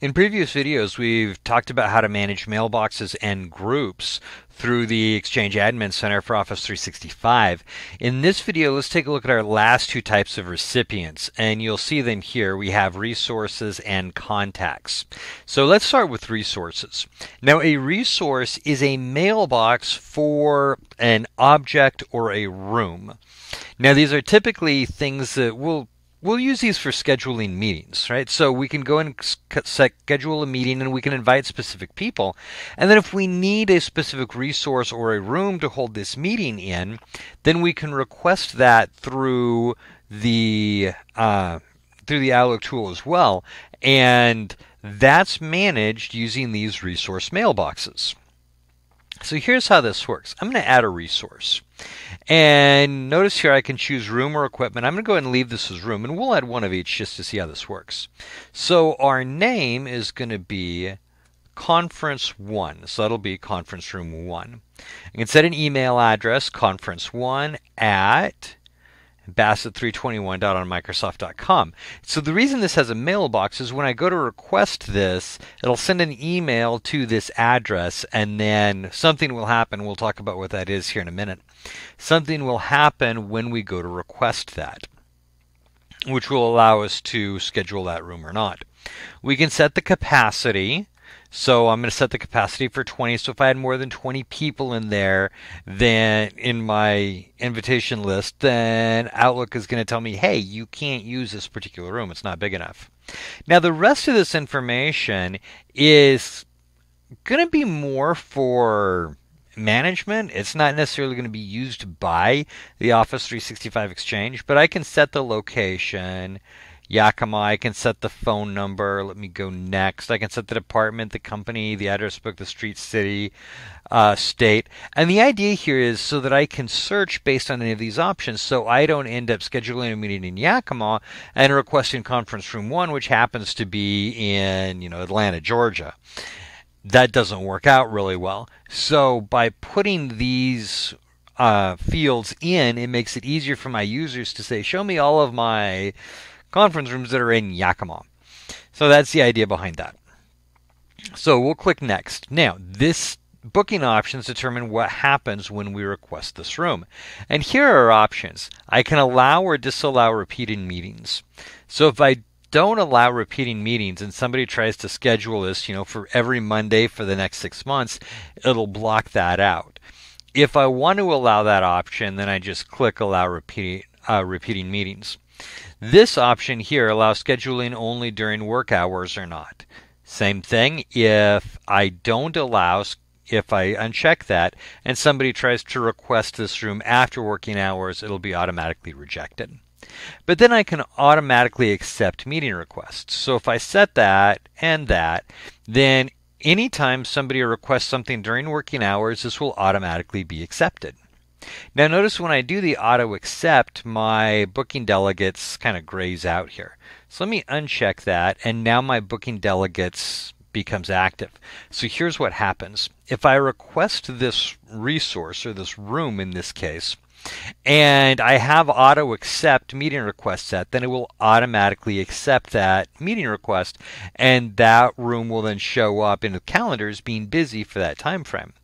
In previous videos, we've talked about how to manage mailboxes and groups through the Exchange Admin Center for Office 365. In this video, let's take a look at our last two types of recipients, and you'll see them here. We have resources and contacts. So let's start with resources. Now, a resource is a mailbox for an object or a room. Now, these are typically things that will we'll use these for scheduling meetings, right? So we can go and schedule a meeting and we can invite specific people. And then if we need a specific resource or a room to hold this meeting in, then we can request that through the uh, through the Outlook tool as well. And that's managed using these resource mailboxes. So here's how this works. I'm going to add a resource. And notice here I can choose room or equipment. I'm going to go ahead and leave this as room, and we'll add one of each just to see how this works. So our name is going to be conference 1. So that'll be conference room 1. I can set an email address, conference1 at bassett321.onmicrosoft.com. So the reason this has a mailbox is when I go to request this, it'll send an email to this address and then something will happen. We'll talk about what that is here in a minute. Something will happen when we go to request that, which will allow us to schedule that room or not. We can set the capacity. So I'm going to set the capacity for 20. So if I had more than 20 people in there, then in my invitation list, then Outlook is going to tell me, hey, you can't use this particular room. It's not big enough. Now, the rest of this information is going to be more for management. It's not necessarily going to be used by the Office 365 Exchange, but I can set the location Yakima. I can set the phone number. Let me go next. I can set the department, the company, the address book, the street, city, uh, state. And the idea here is so that I can search based on any of these options so I don't end up scheduling a meeting in Yakima and requesting conference room one, which happens to be in, you know, Atlanta, Georgia. That doesn't work out really well. So by putting these uh, fields in, it makes it easier for my users to say, show me all of my conference rooms that are in Yakima. So that's the idea behind that. So we'll click next. Now, this booking options determine what happens when we request this room. And here are options. I can allow or disallow repeating meetings. So if I don't allow repeating meetings and somebody tries to schedule this, you know, for every Monday for the next 6 months, it'll block that out. If I want to allow that option, then I just click allow uh, repeating meetings. This option here allows scheduling only during work hours or not. Same thing if I don't allow if I uncheck that and somebody tries to request this room after working hours, it'll be automatically rejected. But then I can automatically accept meeting requests. So if I set that and that, then anytime somebody requests something during working hours, this will automatically be accepted. Now notice when I do the auto accept, my booking delegates kind of grays out here. So let me uncheck that and now my booking delegates becomes active. So here's what happens. If I request this resource or this room in this case, and I have auto accept meeting request set, then it will automatically accept that meeting request and that room will then show up in the calendars being busy for that time frame.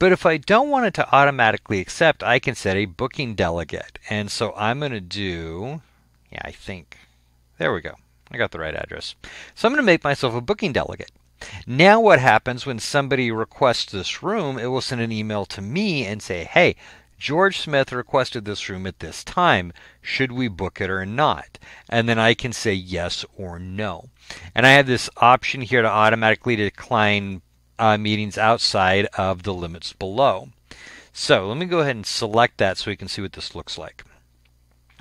But if I don't want it to automatically accept, I can set a booking delegate. And so I'm going to do, yeah, I think, there we go. I got the right address. So I'm going to make myself a booking delegate. Now, what happens when somebody requests this room? It will send an email to me and say, hey, George Smith requested this room at this time. Should we book it or not? And then I can say yes or no. And I have this option here to automatically decline uh, meetings outside of the limits below. So let me go ahead and select that so we can see what this looks like.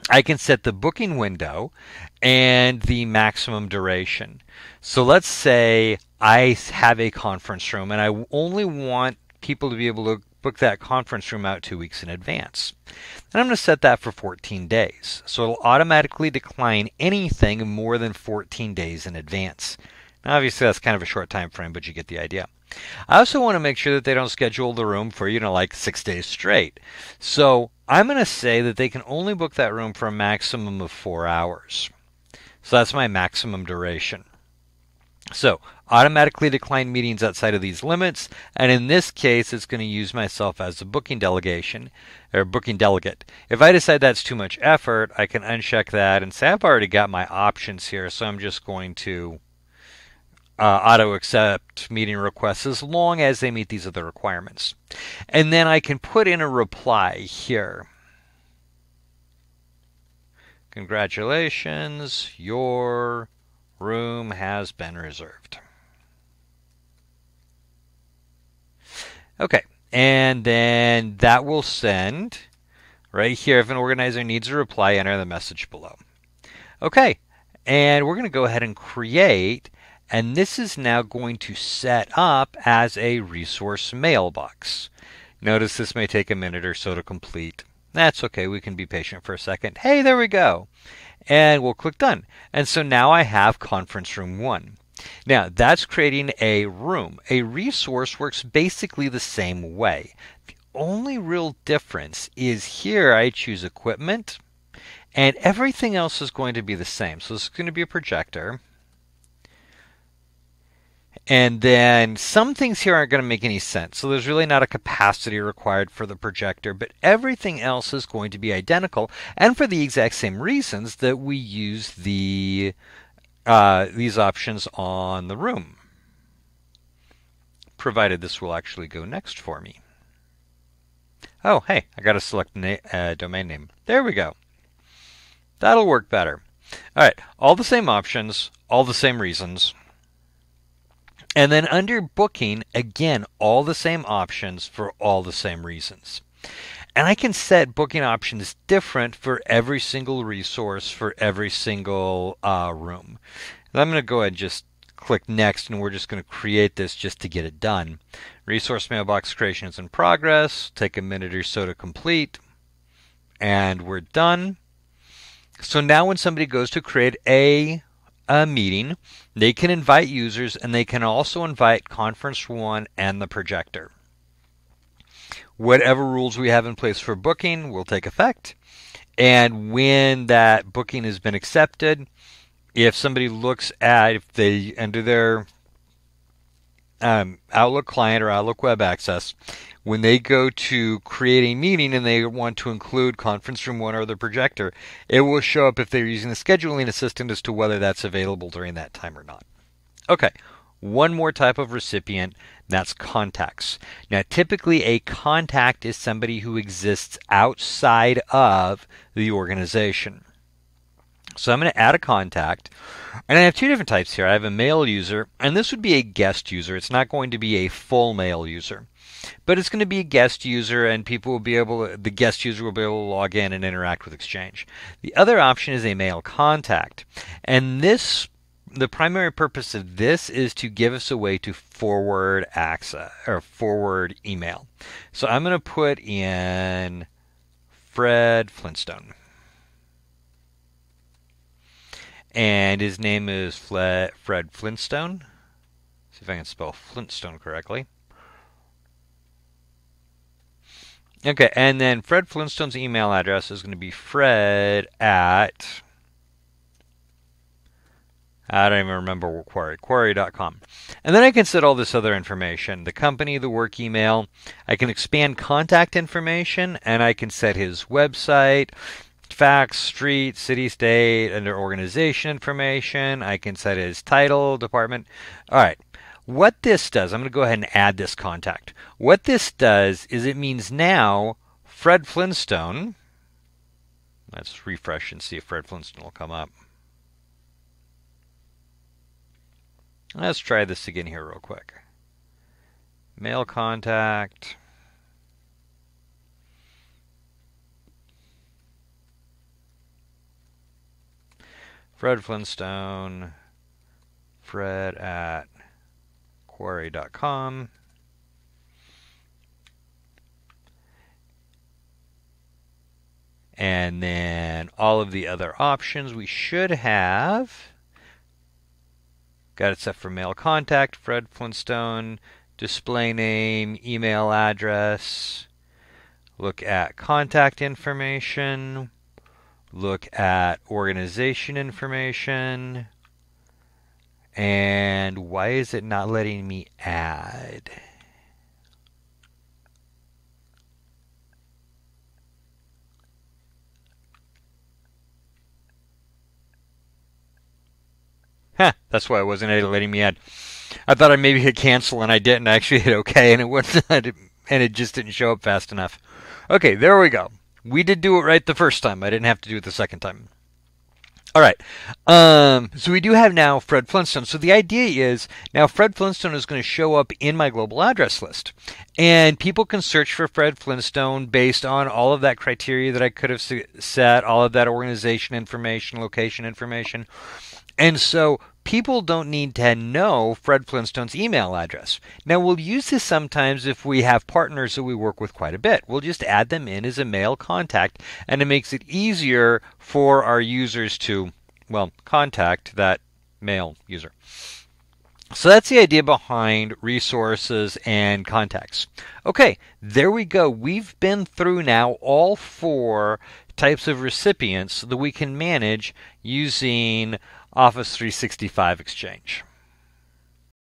I can set the booking window and the maximum duration. So let's say I have a conference room and I only want people to be able to book that conference room out two weeks in advance. And I'm going to set that for 14 days. So it'll automatically decline anything more than 14 days in advance. Now, obviously, that's kind of a short time frame, but you get the idea. I also want to make sure that they don't schedule the room for, you know, like six days straight. So I'm going to say that they can only book that room for a maximum of four hours. So that's my maximum duration. So automatically decline meetings outside of these limits, and in this case, it's going to use myself as a booking delegation or booking delegate. If I decide that's too much effort, I can uncheck that and say I've already got my options here, so I'm just going to uh, auto accept meeting requests as long as they meet these other requirements. And then I can put in a reply here. Congratulations, your room has been reserved. Okay, and then that will send right here. If an organizer needs a reply, enter the message below. Okay, and we're going to go ahead and create and this is now going to set up as a resource mailbox. Notice this may take a minute or so to complete. That's okay, we can be patient for a second. Hey, there we go. And we'll click done. And so now I have conference room one. Now that's creating a room. A resource works basically the same way. The only real difference is here I choose equipment and everything else is going to be the same. So this is going to be a projector. And then some things here aren't going to make any sense. So there's really not a capacity required for the projector, but everything else is going to be identical and for the exact same reasons that we use the uh, these options on the room. Provided this will actually go next for me. Oh, hey, I got to select a uh, domain name. There we go. That'll work better. All right, all the same options, all the same reasons. And then under booking, again, all the same options for all the same reasons. And I can set booking options different for every single resource for every single uh, room. And I'm going to go ahead and just click next and we're just going to create this just to get it done. Resource mailbox creation is in progress. Take a minute or so to complete. And we're done. So now when somebody goes to create a a meeting. They can invite users and they can also invite Conference One and the projector. Whatever rules we have in place for booking will take effect. And when that booking has been accepted, if somebody looks at, if they enter their um, Outlook client or Outlook web access, when they go to create a meeting and they want to include conference room one or the projector, it will show up if they're using the scheduling assistant as to whether that's available during that time or not. Okay, one more type of recipient, that's contacts. Now, typically, a contact is somebody who exists outside of the organization. So I'm going to add a contact. And I have two different types here. I have a mail user, and this would be a guest user. It's not going to be a full mail user but it's going to be a guest user and people will be able to, the guest user will be able to log in and interact with exchange the other option is a mail contact and this the primary purpose of this is to give us a way to forward access or forward email so i'm going to put in fred flintstone and his name is Fred Flintstone. See if I can spell Flintstone correctly. Okay, and then Fred Flintstone's email address is going to be fred at. I don't even remember what query, query.com. And then I can set all this other information the company, the work email. I can expand contact information, and I can set his website, fax, street, city, state, under organization information. I can set his title, department. All right. What this does, I'm going to go ahead and add this contact. What this does is it means now Fred Flintstone, let's refresh and see if Fred Flintstone will come up. Let's try this again here real quick. Mail contact. Fred Flintstone, Fred at query.com. And then all of the other options we should have. Got it set for mail contact, Fred Flintstone, display name, email address. Look at contact information. Look at organization information And why is it not letting me add? Huh, that's why it wasn't letting me add. I thought I maybe hit cancel and I didn't. I actually hit OK and it wasn't, and it just didn't show up fast enough. Okay, there we go. We did do it right the first time. I didn't have to do it the second time. All right. Um, so we do have now Fred Flintstone. So the idea is now Fred Flintstone is going to show up in my global address list. And people can search for Fred Flintstone based on all of that criteria that I could have set, all of that organization information, location information. And so people don't need to know Fred Flintstone's email address. Now, we'll use this sometimes if we have partners that we work with quite a bit. We'll just add them in as a mail contact, and it makes it easier for our users to, well, contact that mail user. So that's the idea behind resources and contacts. Okay, there we go. We've been through now all four types of recipients that we can manage using Office 365 Exchange.